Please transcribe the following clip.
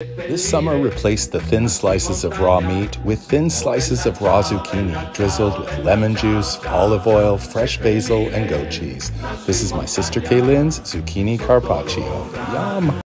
This summer, replace the thin slices of raw meat with thin slices of raw zucchini drizzled with lemon juice, olive oil, fresh basil, and goat cheese. This is my sister Kalyn's zucchini carpaccio. Yum!